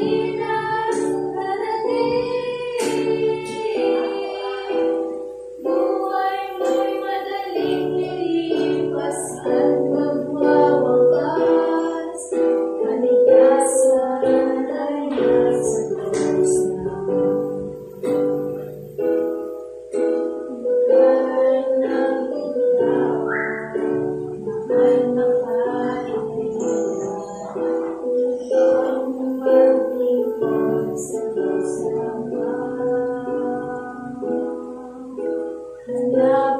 He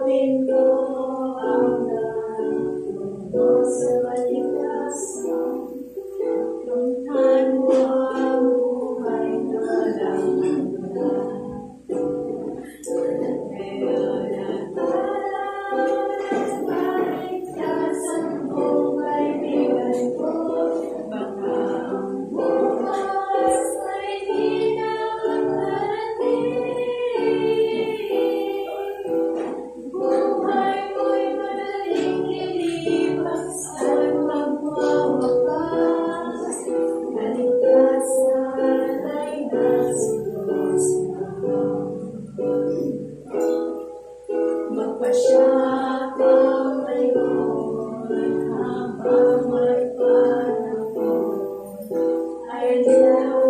Govinda. I tell